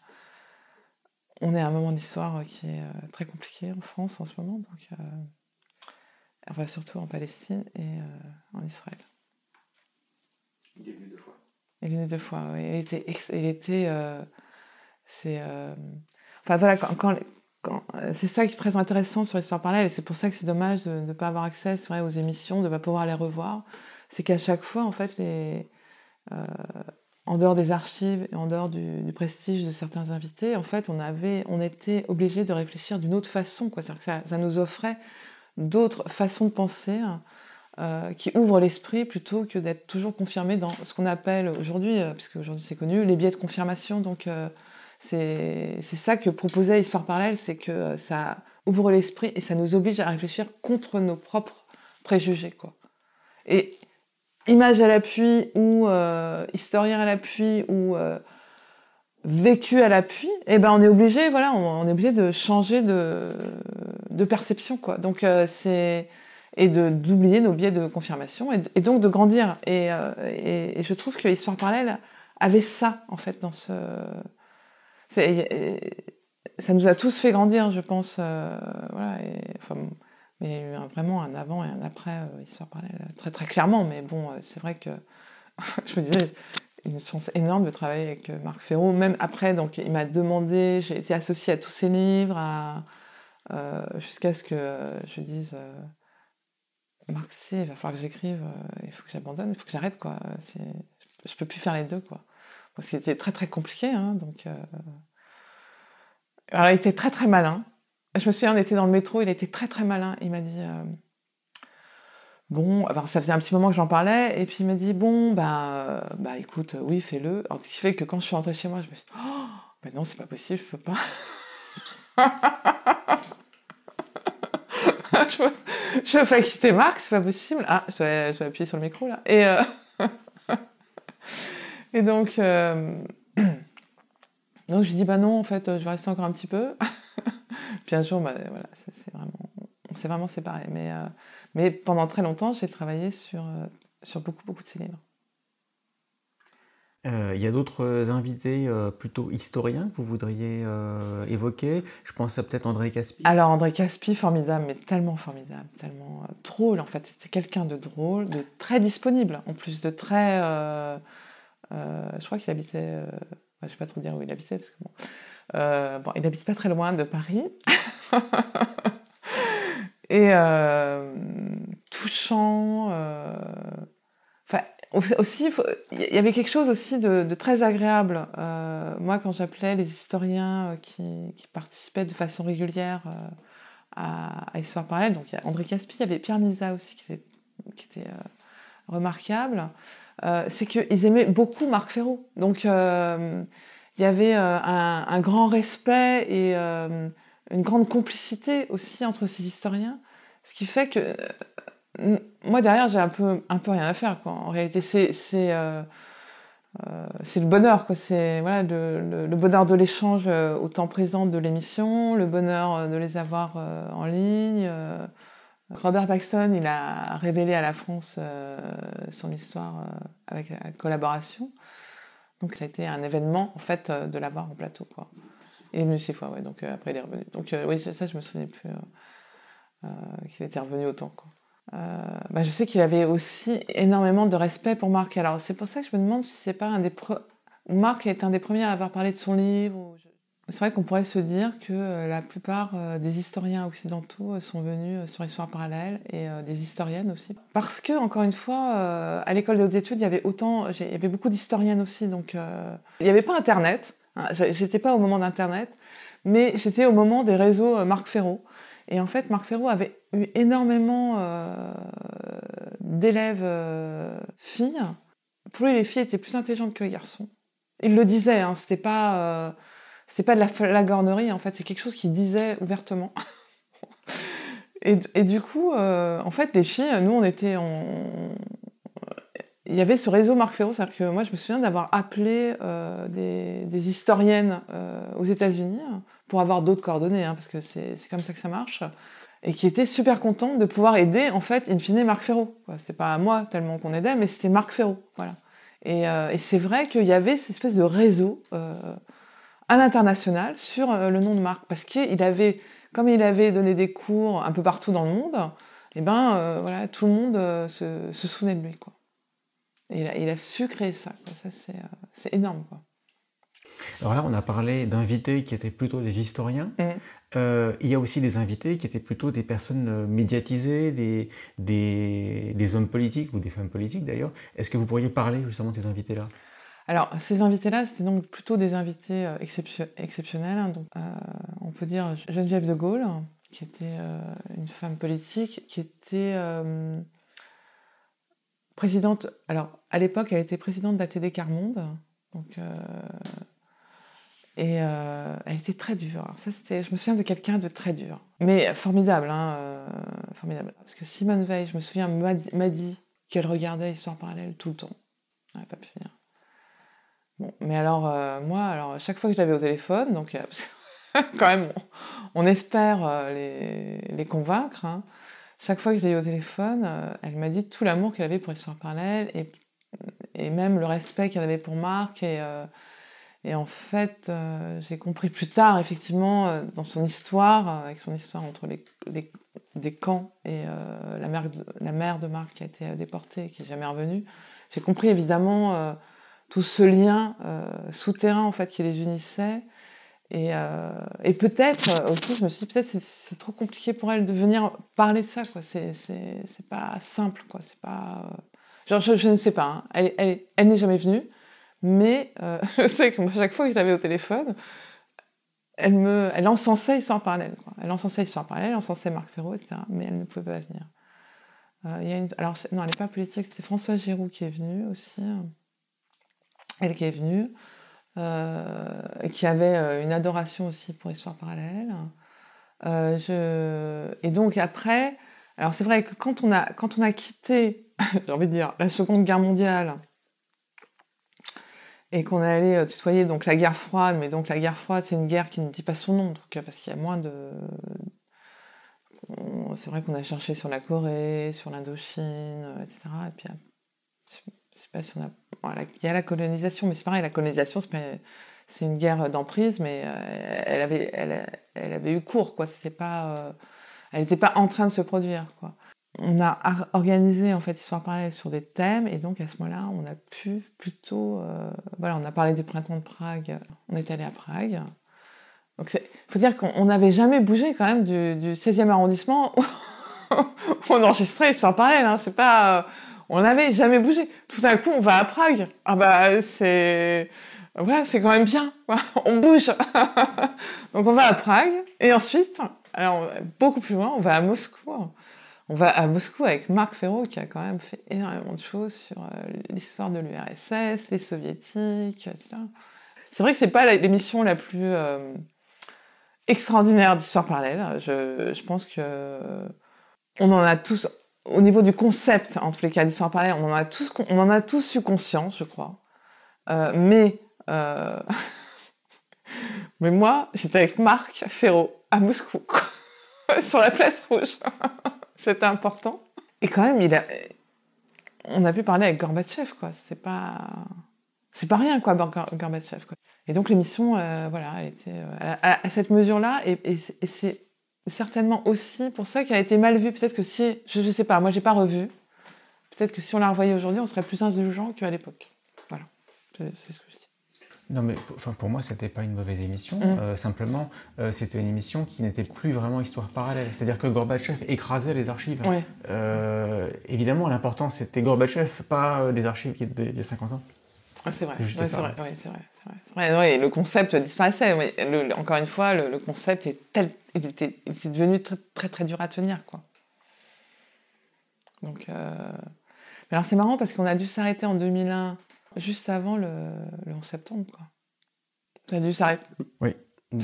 on est à un moment d'histoire qui est euh, très compliqué en France en ce moment, donc enfin, surtout en Palestine et en Israël. Il est venu deux fois. Il est venu deux fois, oui. Il était. Il était c'est. enfin voilà, quand, c'est ça qui est très intéressant sur l'histoire parallèle, et c'est pour ça que c'est dommage de ne pas avoir accès aux émissions, de ne pas pouvoir les revoir. C'est qu'à chaque fois, en fait, les, euh, en dehors des archives et en dehors du, prestige de certains invités, en fait, on, avait, on était obligé de réfléchir d'une autre façon. Quoi. Ça, ça, nous offrait d'autres façons de penser euh, qui ouvrent l'esprit plutôt que d'être toujours confirmé dans ce qu'on appelle aujourd'hui, euh, puisque aujourd'hui c'est connu, les biais de confirmation. Donc c'est ça que proposait Histoire parallèle, c'est que ça ouvre l'esprit et ça nous oblige à réfléchir contre nos propres préjugés. Quoi. Et image à l'appui ou euh, historien à l'appui ou euh, vécu à l'appui, eh ben on est obligé, voilà, on, est obligé de changer de, de perception, quoi. Donc euh, et d'oublier nos biais de confirmation et, donc de grandir. Et, et, je trouve que l'histoire parallèle avait ça en fait dans ce. Ça nous a tous fait grandir, je pense. voilà. Et, enfin, mais il y a eu vraiment un avant et un après euh, Histoire parallèle, très très clairement. Mais bon, euh, c'est vrai que je me disais, une chance énorme de travailler avec euh, Marc Ferraud. Même après, donc, il m'a demandé, j'ai été associée à tous ses livres, jusqu'à ce que je dise Marc, il va falloir que j'écrive, il faut que j'abandonne, il faut que j'arrête, quoi. Je peux plus faire les deux, quoi. Parce qu'il était très très compliqué, hein, donc. Alors, il était très très malin. Je me souviens, on était dans le métro, il était très très malin. Il m'a dit euh, Bon, alors ça faisait un petit moment que j'en parlais, et puis il m'a dit Bon, bah, bah écoute, oui, fais-le. Ce qui fait que quand je suis rentrée chez moi, je me suis dit Oh, ben non, c'est pas possible, je peux pas. je, peux, je pas quitter Marc, c'est pas possible. Ah, je vais, appuyer sur le micro là. Et, euh, et donc, euh, donc je lui dis Bah non, en fait, je vais rester encore un petit peu. puis un jour, bah, voilà, c'est vraiment, on s'est vraiment séparés. Mais. Euh, mais pendant très longtemps, j'ai travaillé sur, euh, sur beaucoup, beaucoup de ces livres. Euh, il y a d'autres invités euh, plutôt historiens que vous voudriez évoquer? Je pense à peut-être André Caspi. Alors André Caspi, formidable, mais tellement formidable, tellement drôle en fait. C'était quelqu'un de drôle, de très disponible, en plus de très... je crois qu'il habitait... je ne vais pas trop dire où il habitait, parce que bon... bon il n'habite pas très loin de Paris. et euh, touchant. Euh, enfin, aussi, il y avait quelque chose aussi de, très agréable. Euh, moi, quand j'appelais les historiens qui, participaient de façon régulière à, à, Histoire parallèle, donc il y a André Caspi, il y avait Pierre Misa aussi qui était, qui était remarquable, c'est qu'ils aimaient beaucoup Marc Ferraud. Donc il y avait un, un, grand respect et une grande complicité aussi entre ces historiens, ce qui fait que euh, moi derrière j'ai un peu, un peu rien à faire. Quoi. En réalité, c'est c'est euh, euh, le bonheur, quoi. C'est voilà le, le, bonheur de l'échange au temps présent de l'émission, le bonheur de les avoir en ligne. Robert Paxton, il a révélé à la France son histoire avec la collaboration. Donc ça a été un événement en fait de l'avoir en plateau, quoi. Et une six fois, ouais. Donc euh, après, il est revenu. Donc euh, oui, ça, je me souviens plus euh, qu'il était revenu autant. Quoi. Bah, je sais qu'il avait aussi énormément de respect pour Marc. Alors c'est pour ça que je me demande si c'est pas un des pre... Marc est un des premiers à avoir parlé de son livre. C'est vrai qu'on pourrait se dire que la plupart des historiens occidentaux sont venus sur Histoire parallèle et des historiennes aussi. Parce que, encore une fois, à l'école des études, il y avait autant, il y avait beaucoup d'historiennes aussi, donc il n'y avait pas Internet. Hein, j'étais pas au moment d'Internet, mais j'étais au moment des réseaux euh, Marc Ferraud. Et en fait, Marc Ferraud avait eu énormément euh, d'élèves euh, filles. Pour lui, les filles étaient plus intelligentes que les garçons. Il le disait, hein, c'était pas, c'est pas de la flagornerie, en fait, c'est quelque chose qu'il disait ouvertement. et, du coup, en fait, les filles, nous, on était, il y avait ce réseau Marc Ferro, c'est-à-dire que moi je me souviens d'avoir appelé euh, des, historiennes euh, aux États-Unis pour avoir d'autres coordonnées, hein, parce que c'est comme ça que ça marche, et qui étaient super contentes de pouvoir aider en fait, in fine, Marc Ferro. C'était pas à moi tellement qu'on aidait, mais c'était Marc Ferro, voilà. Euh, et c'est vrai qu'il y avait cette espèce de réseau à l'international sur le nom de Marc, parce qu'il avait, comme il avait donné des cours un peu partout dans le monde, et eh ben voilà, tout le monde se, se souvenait de lui, quoi il a, su créer ça. Ça, euh, c'est énorme. Quoi. Alors là, on a parlé d'invités qui étaient plutôt des historiens. Mm. Euh, il y a aussi des invités qui étaient plutôt des personnes euh, médiatisées, des, des, hommes politiques ou des femmes politiques d'ailleurs. Est-ce que vous pourriez parler justement de ces invités-là? Alors, ces invités-là, c'était donc plutôt des invités exceptionnels. Hein. donc, on peut dire Geneviève de Gaulle, qui était une femme politique, qui était présidente. Alors, à l'époque, elle était présidente d'ATD Carmonde. Donc, euh, et euh, elle était très dure. Alors ça, c'était, je me souviens de quelqu'un de très dur. Mais formidable, hein, euh, formidable. Parce que Simone Veil, je me souviens, m'a dit, qu'elle regardait Histoire parallèle tout le temps. Elle n'a pas pu venir. Bon, mais alors, moi, alors, chaque fois que je l'avais au téléphone, donc, quand même, on, espère les, les, convaincre. Hein, chaque fois que je l'ai eu au téléphone, euh, elle m'a dit tout l'amour qu'elle avait pour Histoire parallèle et, et même le respect qu'elle avait pour Marc. Et, euh, et en fait, euh, j'ai compris plus tard, effectivement, dans son histoire, avec son histoire entre les, les des camps et la, mère de, la mère de Marc qui a été déportée et qui n'est jamais revenue, j'ai compris évidemment tout ce lien souterrain en fait qui les unissait et, euh, et peut-être euh, aussi, je me suis dit, peut-être c'est trop compliqué pour elle de venir parler de ça, quoi. C'est pas simple, quoi. C'est pas. Euh, genre, je, ne sais pas. Hein. Elle, elle, elle n'est jamais venue, mais je sais que moi, chaque fois que je l'avais au téléphone, elle, me, elle encensait Histoire parallèle. Quoi. Elle encensait Histoire parallèle, elle encensait Marc Ferro, etc. Mais elle ne pouvait pas venir. y a une, alors, non, elle n'est pas politique, c'était Françoise Giroud qui est venue aussi. Elle qui est venue. et qui avait une adoration aussi pour Histoire parallèle. je... Et donc après, alors c'est vrai que quand on a, quand on a quitté, j'ai envie de dire, la Seconde Guerre mondiale, et qu'on est allé euh, tutoyer donc la guerre froide, mais donc la guerre froide, c'est une guerre qui ne dit pas son nom, donc, euh, parce qu'il y a moins de. C'est vrai qu'on a cherché sur la Corée, sur l'Indochine, euh, etc. Et puis, je sais pas si on a. il y a la colonisation, mais c'est pareil, la colonisation, c'est une guerre d'emprise, mais elle avait, elle, elle, avait eu cours, quoi. C'était pas, elle n'était pas en train de se produire, quoi on a organisé en fait Histoire parallèle sur des thèmes et donc à ce moment-là, on a pu plutôt, euh, voilà, on a parlé du printemps de Prague, on est allé à Prague. Donc il faut dire qu'on n'avait jamais bougé quand même du, 16e arrondissement où on enregistrait Histoire parallèle. Hein, c'est pas, euh, on n'avait jamais bougé. Tout d'un coup, on va à Prague. Ah bah c'est, voilà, c'est quand même bien. on bouge. donc on va à Prague et ensuite, alors beaucoup plus loin, on va à Moscou. On va à Moscou avec Marc Ferraud qui a quand même fait énormément de choses sur euh, l'histoire de l'URSS, les soviétiques. C'est vrai que c'est pas l'émission la plus euh, extraordinaire d'histoire parallèle. Je, pense que on en a tous, au niveau du concept, en tous les cas d'histoire on en a tous, on en a tous eu conscience, je crois. Euh, mais mais moi, j'étais avec Marc Ferraud à Moscou, sur la place rouge. C'était important. Et quand même, il a... on a pu parler avec Gorbatchev, quoi. C'est pas... C'est pas rien, quoi, Gorbatchev, quoi. Et donc l'émission, euh, voilà, elle était euh, à, cette mesure-là, et, c'est certainement aussi pour ça qu'elle a été mal vue. Peut-être que si, je, ne sais pas, moi j'ai pas revu. Peut-être que si on la revoyait aujourd'hui, on serait plus indulgent qu'à l'époque. Voilà, c'est ce que non, mais enfin, pour moi, c'était pas une mauvaise émission. Mm. Euh, simplement, euh, c'était une émission qui n'était plus vraiment histoire parallèle. C'est-à-dire que Gorbatchev écrasait les archives. Euh, évidemment, l'important, c'était Gorbatchev, pas des archives d'il y a 50 ans. Ah, c'est vrai. C'est. Vrai. C'est vrai. le concept disparaissait. encore une fois, le, concept est tel, il était, il était devenu très, très, très dur à tenir, quoi. Donc, alors c'est marrant parce qu'on a dû s'arrêter en 2001 juste avant le, 11 septembre. Quoi. Tu as dû s'arrêter Oui.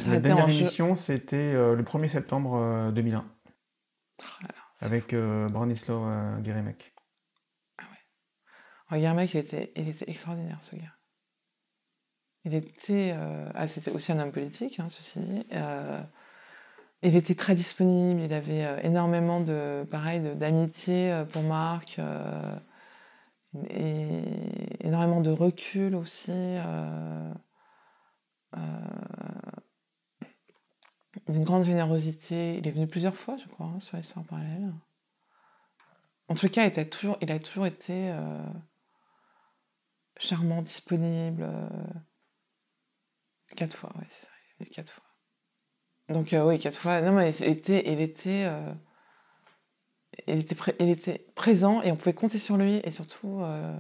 La dernière émission, c'était euh, le 1er septembre 2001. Euh, oh avec euh, Branislaw euh, Geremek. Ah ouais. Oh, il était, il était extraordinaire, ce gars. Il était. Ah, c'était aussi un homme politique, hein, ceci dit. il était très disponible, il avait énormément de, pareil, d'amitié pour Marc et énormément de recul aussi. Euh, euh, une grande générosité. Il est venu plusieurs fois, je crois, hein, sur l'histoire parallèle. En tout cas, il, a toujours, été euh, charmant, disponible. Quatre fois, oui, c'est ça, quatre fois. Donc, oui, quatre fois. Non, mais il était. Était il était, il était présent et on pouvait compter sur lui et surtout, euh,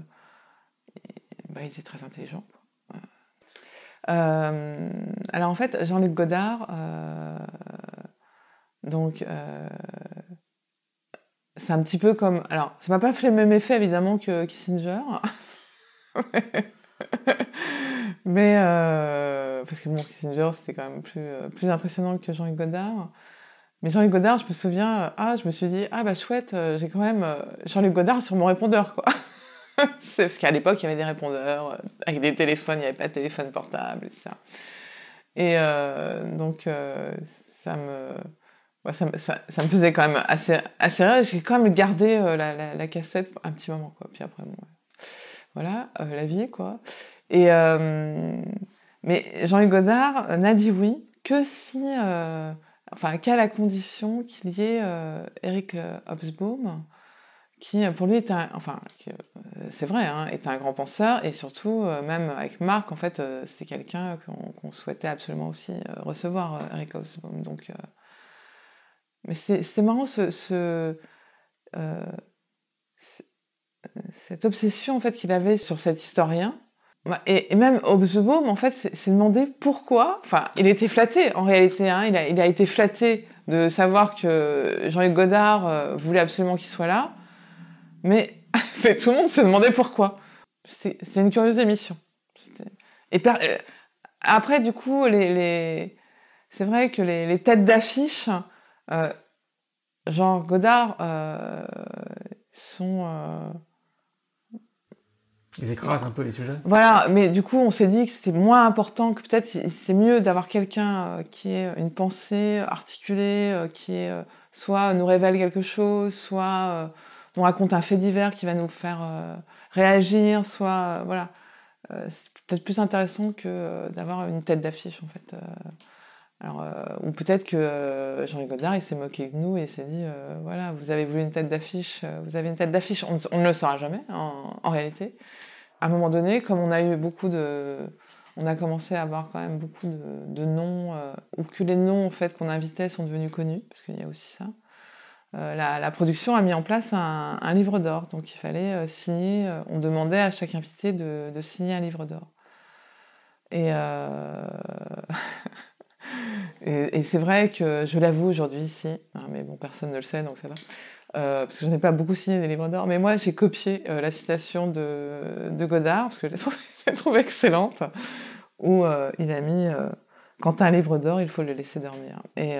bah, il était très intelligent. Euh, alors en fait, Jean-Luc Godard, euh, donc c'est un petit peu comme, alors ça m'a pas fait le même effet évidemment que Kissinger, mais parce que bon, Kissinger c'était quand même plus, plus impressionnant que Jean-Luc Godard. Mais Jean-Luc Godard, je me souviens, euh, ah, je me suis dit, ah bah chouette, euh, j'ai quand même euh, Jean-Luc Godard sur mon répondeur, quoi. parce qu'à l'époque, il y avait des répondeurs avec des téléphones, il n'y avait pas de téléphone portable, etc. Et donc, ça me... ça, me faisait quand même assez, assez rire. J'ai quand même gardé la, la, cassette un petit moment, quoi. Puis après, bon, voilà, la vie, quoi. Et, mais Jean-Luc Godard n'a dit oui que si enfin qu'à la condition qu'il y ait euh, Eric euh, Hobsbawm, qui pour lui est un, enfin euh, c'est vrai, hein, est un grand penseur et surtout même avec Marc en fait c'est quelqu'un qu'on souhaitait absolument aussi recevoir Eric Hobsbawm. Donc mais c'est marrant ce, ce cette obsession en fait qu'il avait sur cet historien et, même Hobsbawm, en fait, s'est demandé pourquoi. Enfin, il était flatté en réalité. Hein, il, a, été flatté de savoir que Jean-Luc Godard euh, voulait absolument qu'il soit là. Mais tout le monde se demandait pourquoi. C'est une curieuse émission. Et euh, après, du coup, c'est vrai que les, têtes d'affiche, euh, genre Godard, euh, sont. Ils écrasent un peu les sujets. Voilà, mais du coup, on s'est dit que c'était moins important, que peut-être c'est mieux d'avoir quelqu'un qui ait une pensée articulée, qui est, soit nous révèle quelque chose, soit nous raconte un fait divers qui va nous faire réagir, soit. voilà. c'est peut-être plus intéressant que d'avoir une tête d'affiche, en fait. Alors, euh, ou peut-être que euh, Jean-Luc Godard, s'est moqué de nous et s'est dit, euh, voilà, vous avez voulu une tête d'affiche, vous avez une tête d'affiche. On, ne le saura jamais, en, réalité. À un moment donné, comme on a eu beaucoup de... On a commencé à avoir quand même beaucoup de, noms, ou que les noms, en fait, qu'on invitait sont devenus connus, parce qu'il y a aussi ça. La, production a mis en place un, livre d'or, donc il fallait signer, on demandait à chaque invité de, de signer un livre d'or. Et... Et, c'est vrai que je l'avoue aujourd'hui ici, hein, mais bon, personne ne le sait, donc ça va. Euh, parce que je n'ai pas beaucoup signé des livres d'or, mais moi j'ai copié euh, la citation de, Godard, parce que je l'ai trouvée excellente, où euh, il a mis Quand as un livre d'or, il faut le laisser dormir. Et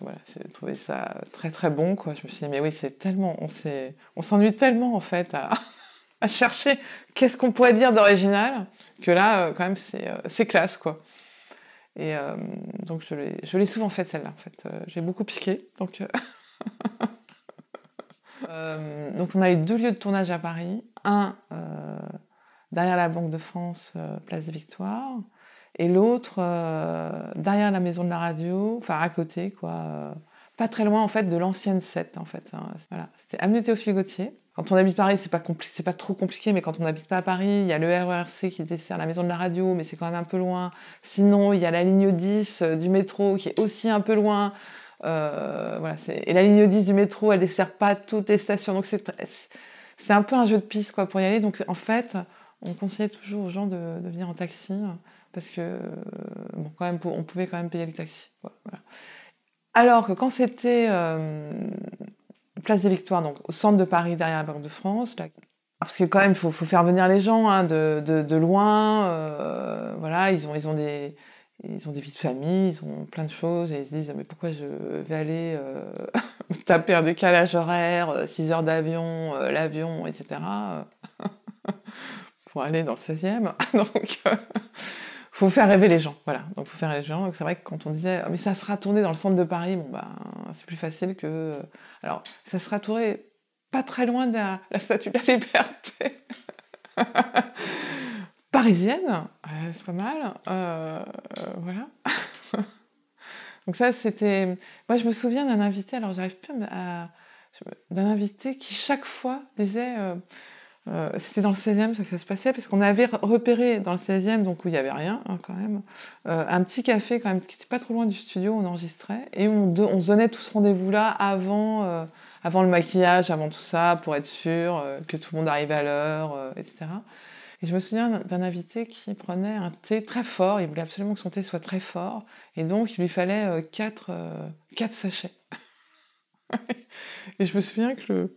voilà, j'ai trouvé ça très très bon, quoi. Je me suis dit, mais oui, c'est tellement, on s'ennuie tellement en fait à, à chercher qu'est-ce qu'on pourrait dire d'original, que là, quand même, c'est classe, quoi. Et euh, donc je l'ai souvent faite celle-là. En fait, euh, j'ai beaucoup piqué. Donc, euh, donc on a eu deux lieux de tournage à Paris. Un derrière la Banque de France, place des Victoires, et l'autre derrière la Maison de la Radio, enfin à côté, quoi. pas très loin en fait de l'ancienne 7 en fait. Hein. Voilà, c'était Avenue Théophile Gauthier. Quand on habite Paris, c'est pas c'est pas trop compliqué, mais quand on n'habite pas à Paris, il y a le RERC qui dessert la maison de la radio, mais c'est quand même un peu loin. Sinon, il y a la ligne 10 euh, du métro qui est aussi un peu loin. Euh, voilà, et la ligne 10 du métro, elle dessert pas toutes les stations, donc c'est un peu un jeu de piste quoi pour y aller. Donc en fait, on conseillait toujours aux gens de, venir en taxi parce que bon, quand même, on pouvait quand même payer le taxi. Alors que quand c'était euh, place des Victoires, donc au centre de Paris, derrière la Banque de France. parce que quand même, il faut, faire venir les gens hein, de, loin. Euh, voilà, ils ont, des, vies de famille, ils ont plein de choses, et ils se disent mais pourquoi je vais aller euh, taper un décalage horaire, 6 heures d'avion, euh, l'avion, etc. pour aller dans le 16e. donc faut faire rêver les gens, voilà. Donc faut faire rêver les gens. C'est vrai que quand on disait ah, mais ça sera tourné dans le centre de Paris, bon ben c'est plus facile que. Alors ça sera tourné pas très loin de la, Statue de la Liberté. Parisienne, c'est pas mal. Euh, voilà. Donc ça c'était. Moi je me souviens d'un invité, alors j'arrive plus à. d'un invité qui chaque fois disait. Euh, c'était dans le 16e ça que ça se passait, parce qu'on avait repéré dans le 16e, donc où il n'y avait rien hein, quand même, euh, un petit café quand même qui n'était pas trop loin du studio, on enregistrait, et on, se donnait tout ce rendez-vous-là avant, euh, avant le maquillage, avant tout ça, pour être sûr que tout le monde arrive à l'heure, etc. Et je me souviens d'un invité qui prenait un thé très fort, il voulait absolument que son thé soit très fort, et donc il lui fallait 4 quatre, sachets. et je me souviens que le,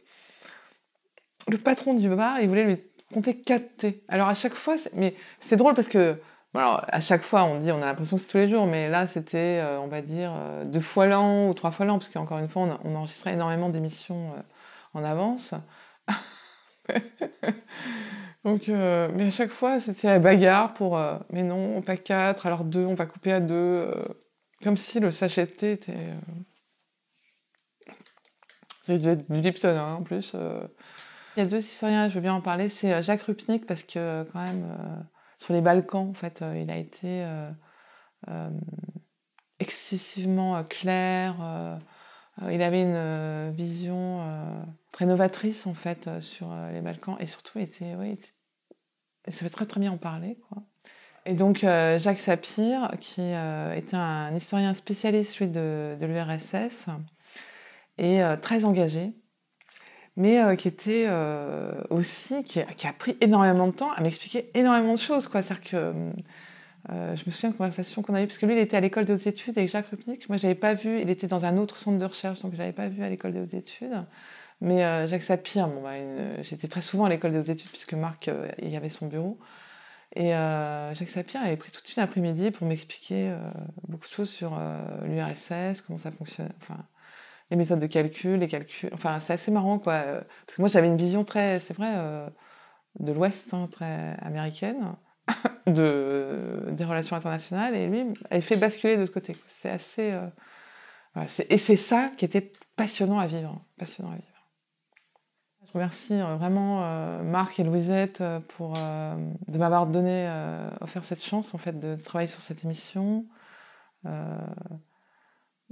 le patron du bar, il voulait lui compter 4 thés. Alors à chaque fois, mais c'est drôle parce que, à chaque fois on dit, on a l'impression que c'est tous les jours, mais là c'était, euh, on va dire, euh, deux fois l'an ou trois fois l'an, parce qu'encore une fois, on, enregistrait énormément d'émissions euh, en avance. Donc, mais à chaque fois, c'était la bagarre pour, mais non, pas 4, alors 2, on va couper à 2, comme si le sachet de thé était... Du Lipton hein, en plus. Il y a deux historiens, je veux bien en parler. C'est euh, Jacques Rupnik, parce que quand même, euh, sur les Balkans, en fait, euh, il a été excessivement clair. il avait une vision très novatrice, en fait, sur les Balkans. Et surtout, il était, ça fait très très bien en parler, quoi. Et donc Jacques Sapir, qui était un historien spécialiste de, de l'URSS, et très engagé mais euh, qui était euh, aussi, qui a, pris énormément de temps à m'expliquer énormément de choses. C'est-à-dire que euh, je me souviens de conversation qu'on a eues, parce que lui, il était à l'école des hautes études avec Jacques Rupnik. Moi, je l'avais pas vu, il était dans un autre centre de recherche, donc je l'avais pas vu à l'école des hautes études. Mais Jacques Sapir, bon, bah, j'étais très souvent à l'école des hautes études puisque Marc il y avait son bureau. Et Jacques Sapir avait pris toute une après-midi pour m'expliquer beaucoup de choses sur l'URSS, comment ça fonctionne, enfin, les méthodes de calcul, les calculs. Enfin, c'est assez marrant, quoi. Parce que moi, j'avais une vision très, c'est vrai, de l'Ouest, hein, très américaine, de, des relations internationales, et lui avait fait basculer de ce côté. C'est assez. Euh, et c'est ça qui était passionnant à vivre. Passionnant à vivre. Je remercie euh, vraiment euh, Marc et Louisette pour, de m'avoir donné, offert cette chance en fait, de travailler sur cette émission.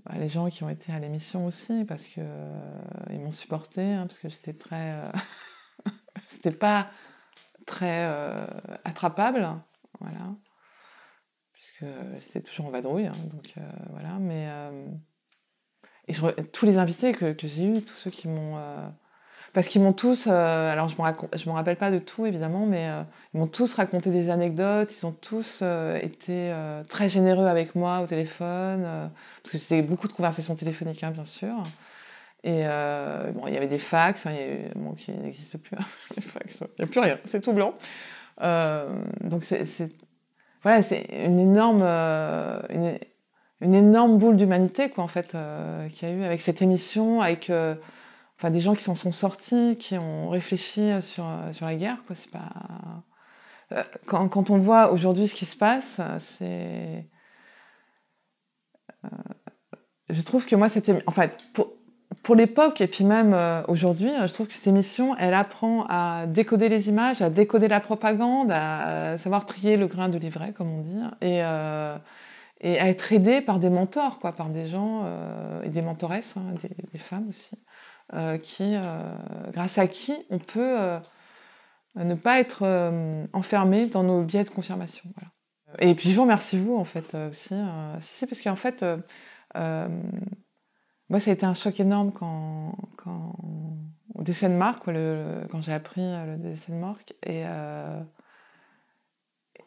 Bah, les gens qui ont été à l'émission aussi, parce qu'ils ils m'ont supporté, hein, parce que j'étais très. c'était pas très attrapable, voilà. Puisque c'était toujours en vadrouille, hein, donc voilà. Mais et tous les invités que, j'ai eus, tous ceux qui m'ont. Euh, parce qu'ils m'ont tous. Euh, alors, je ne me, rappelle pas de tout, évidemment, mais euh, ils m'ont tous raconté des anecdotes. Ils ont tous été très généreux avec moi au téléphone. parce que c'était beaucoup de conversations téléphoniques, hein, bien sûr. Et bon, il y avait des fax, hein, bon, qui n'existent plus. il n'y a plus rien, c'est tout blanc. donc, c'est. Voilà, une énorme une énorme boule d'humanité quoi en fait euh, qu'il y a eu avec cette émission avec euh, enfin des gens qui s'en sont sortis qui ont réfléchi sur, sur la guerre euh, quand, on voit aujourd'hui ce qui se passe c'est je trouve que moi c'était en fait pour, pour l'époque et puis même aujourd'hui, je trouve que cette émission, elle apprend à décoder les images, à décoder la propagande, à, savoir trier le grain de livret, comme on dit, et, et à être aidé par des mentors, quoi, par des gens euh, et des mentoresses, hein, des, femmes aussi, euh, qui, euh, grâce à qui on peut ne pas être enfermé dans nos biais de confirmation. Et puis je vous remercie vous en fait aussi, si, parce qu'en fait, moi ça a été un choc énorme quand, quand au décès de Marc, quand j'ai appris le décès de Marc, et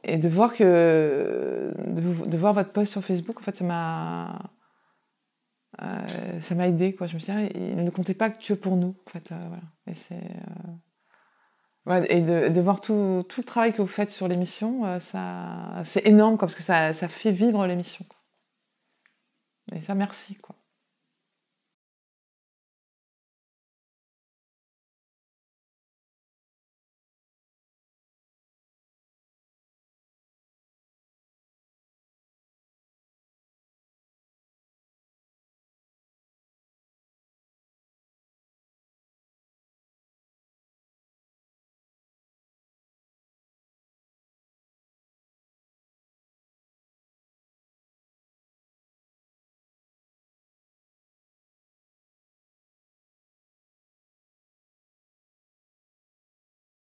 et de voir que de, voir votre post sur Facebook, en fait, ça m'a euh, ça m'a aidé quoi. Je me suis dit, il ne comptait pas que pour nous, en fait, euh. Et c'est euh, et de, de, voir tout, tout, le travail que vous faites sur l'émission, ça c'est énorme parce que ça, ça fait vivre l'émission. Et ça, merci quoi.